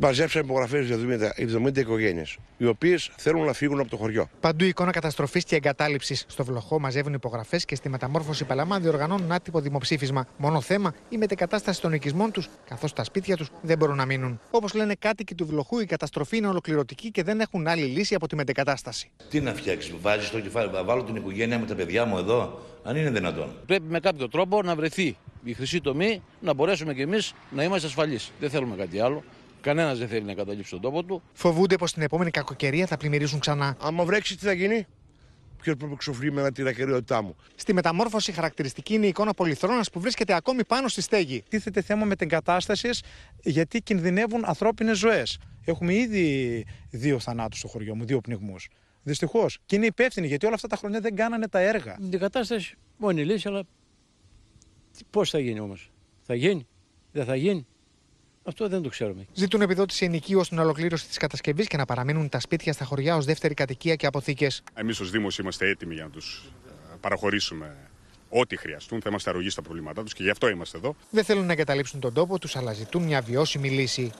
Μαζέψαμε υπογραφές για 70, 70 οικογένειες, οι οποίες θέλουν να φύγουν από το χωριό. Παντού εικόνα καταστροφής και εγκατάλειψης. Στο Βλοχό μαζεύουν υπογραφές και στη μεταμόρφωση Παλαμά διοργανώνουν άτυπο δημοψήφισμα. Μόνο θέμα η μετεκατάσταση των οικισμών τους, καθώς τα σπίτια τους δεν μπορούν να μείνουν. Όπως λένε κάτοικοι του Βλοχού, η καταστροφή είναι ολοκληρωτική και δεν έχουν άλλη λύση από τη μετεκατάσταση. Τι να φτιάξεις, βάζεις το κεφάλι, θα βάλω την οικογένεια με τα παιδιά μου εδώ, αν είναι δυνατόν. Πρέπει με κάποιο τρόπο να βρεθεί η χρυσή τομή, να μπορέσουμε κι εμείς να είμαστε ασφαλείς. Δεν θέλουμε κάτι άλλο. Κανένας δεν θέλει να καταλήψει τον τόπο του. Φοβούνται πως την επόμενη κακοκαιρία θα πλημμυρίσουν ξανά. Άμα βρέξει, τι θα γίνει; Ποιο πρέπει να ξοφλεί με την ακαιρεότητά μου. Στη μεταμόρφωση χαρακτηριστική είναι η εικόνα πολυθρόνας που βρίσκεται ακόμη πάνω στη στέγη. Τίθεται θέμα μετεγκατάσταση γιατί κινδυνεύουν ανθρώπινες ζωές. Έχουμε ήδη δύο θανάτους στο χωριό μου, δύο πνιγμούς. Δυστυχώς. Και είναι υπεύθυνοι γιατί όλα αυτά τα χρόνια δεν κάνανε τα έργα. Την κατάσταση μόνη λύση, αλλά πώς θα γίνει όμως; Θα γίνει, δεν θα γίνει; Αυτό δεν το ξέρουμε. Ζητούν επιδότηση ενοικίου στην ολοκλήρωση τη κατασκευή και να παραμείνουν τα σπίτια στα χωριά ως δεύτερη κατοικία και αποθήκες. Εμείς ως Δήμος είμαστε έτοιμοι για να τους παραχωρήσουμε ό,τι χρειαστούν. Θα είμαστε αρρωγοί στα προβλήματά τους και γι' αυτό είμαστε εδώ. Δεν θέλουν να εγκαταλείψουν τον τόπο τους, αλλά ζητούν μια βιώσιμη λύση.